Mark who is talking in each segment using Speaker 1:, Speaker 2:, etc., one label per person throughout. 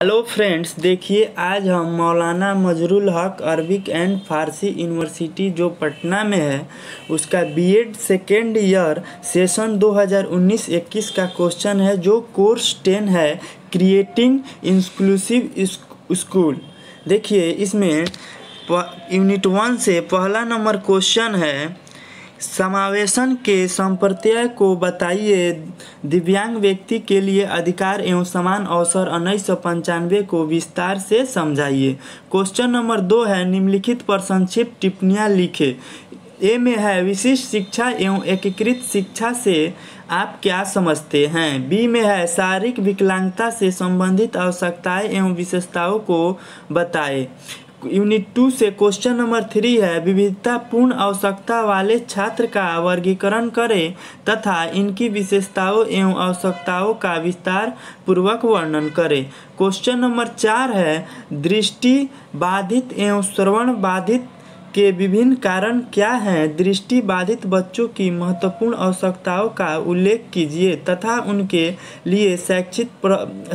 Speaker 1: Hello friends, देखिए, आज हम मौलाना मजरुल हक अरबिक एंड फारसी यूनिवर्सिटी, जो पटना में है, उसका बीएड सेकेंड ईयर सेशन 2019-21 का क्वेश्चन है, जो कोर्स टेन है क्रिएटिंग इंक्लूसिव स्कूल देखिए, इसमें यूनिट वन से पहला नंबर क्वेश्चन है समावेशन के संप्रत्यय को बताइए। दिव्यांग व्यक्ति के लिए अधिकार एवं समान अवसर उन्नीस सौ पंचानवे को विस्तार से समझाइए। क्वेश्चन नंबर दो है, निम्नलिखित पर संक्षिप्त टिप्पणियाँ लिखे। ए में है, विशिष्ट शिक्षा एवं एकीकृत शिक्षा से आप क्या समझते हैं? बी में है, शारीरिक विकलांगता से संबंधित आवश्यकताएँ एवं विशेषताओं को बताएँ। यूनिट टू से क्वेश्चन नंबर थ्री है, विविधतापूर्ण आवश्यकता वाले छात्र का वर्गीकरण करें तथा इनकी विशेषताओं एवं आवश्यकताओं का विस्तार पूर्वक वर्णन करें। क्वेश्चन नंबर चार है, दृष्टि बाधित एवं श्रवण बाधित के विभिन्न कारण क्या हैं? दृष्टि बाधित बच्चों की महत्वपूर्ण आवश्यकताओं का उल्लेख कीजिए तथा उनके लिए शैक्षिक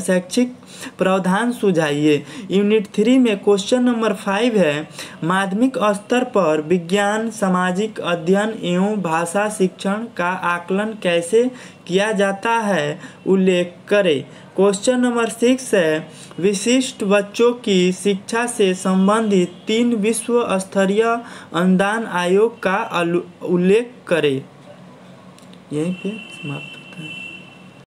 Speaker 1: शैक्षिक प्रावधान सुझाइए। यूनिट थ्री में क्वेश्चन नंबर फाइव है, माध्यमिक स्तर पर विज्ञान, सामाजिक अध्ययन एवं भाषा शिक्षण का आकलन कैसे किया जाता है? उल्लेख करें। क्वेश्चन नंबर सिक्स है, विशिष्ट बच्चों की शिक्षा से संबंधित तीन विश्व स्तरीय अनुदान आयोग का उल्लेख करें। यहीं पे समाप्त